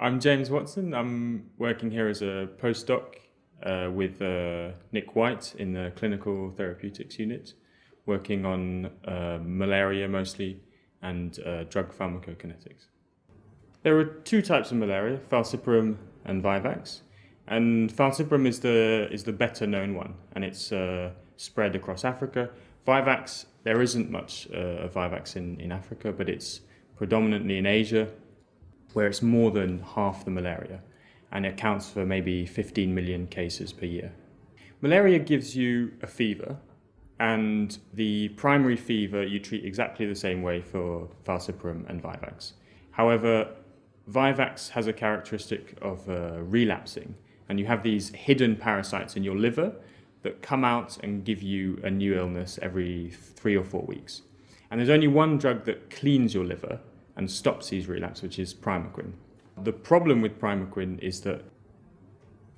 I'm James Watson. I'm working here as a postdoc uh, with uh, Nick White in the clinical therapeutics unit, working on uh, malaria mostly and uh, drug pharmacokinetics. There are two types of malaria, falciparum and vivax. And falciparum is the, is the better known one, and it's uh, spread across Africa. Vivax, there isn't much uh, of Vivax in, in Africa, but it's predominantly in Asia, where it's more than half the malaria, and it accounts for maybe 15 million cases per year. Malaria gives you a fever, and the primary fever you treat exactly the same way for falciparum and Vivax. However, Vivax has a characteristic of uh, relapsing, and you have these hidden parasites in your liver that come out and give you a new illness every three or four weeks. And there's only one drug that cleans your liver and stops these relapses, which is primaquine. The problem with primaquine is that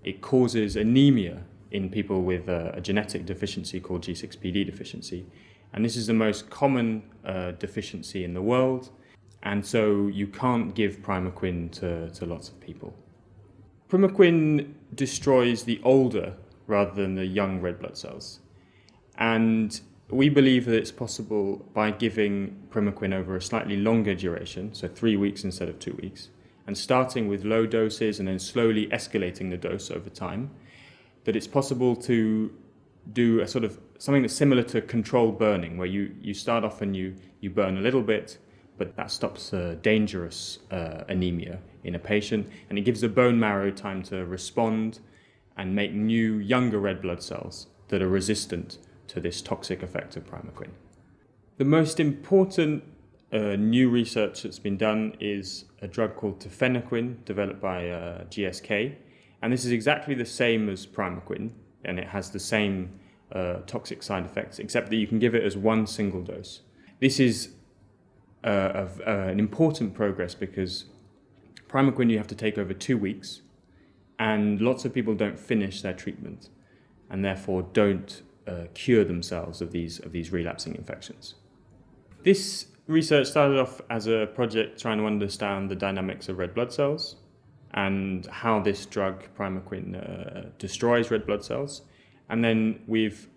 it causes anemia in people with a, a genetic deficiency called G6PD deficiency. And this is the most common uh, deficiency in the world. And so you can't give primaquine to, to lots of people. Primaquine destroys the older rather than the young red blood cells. And we believe that it's possible by giving primaquine over a slightly longer duration, so three weeks instead of two weeks, and starting with low doses and then slowly escalating the dose over time, that it's possible to do a sort of something that's similar to controlled burning, where you, you start off and you, you burn a little bit, but that stops uh, dangerous uh, anemia in a patient, and it gives the bone marrow time to respond and make new, younger red blood cells that are resistant to this toxic effect of primaquine. The most important uh, new research that's been done is a drug called tafenoquine, developed by uh, GSK, and this is exactly the same as primaquine, and it has the same uh, toxic side effects, except that you can give it as one single dose. This is uh, uh, an important progress because primaquine you have to take over two weeks, and lots of people don't finish their treatment, and therefore don't uh, cure themselves of these of these relapsing infections. This research started off as a project trying to understand the dynamics of red blood cells and how this drug, primaquine, uh, destroys red blood cells. And then we've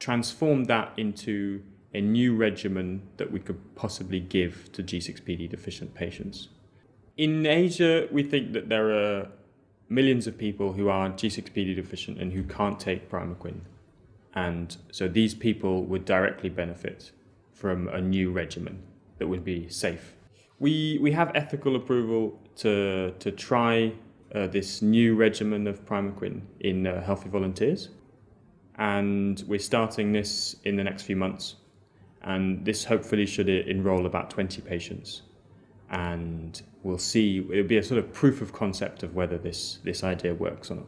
transformed that into a new regimen that we could possibly give to G6PD deficient patients. In Asia, we think that there are millions of people who are G6PD deficient and who can't take primaquine. And so these people would directly benefit from a new regimen that would be safe we we have ethical approval to to try uh, this new regimen of primaquine in uh, healthy volunteers, and we're starting this in the next few months, and this hopefully should enroll about 20 patients, and we'll see. It'll be a sort of proof of concept of whether this this idea works or not.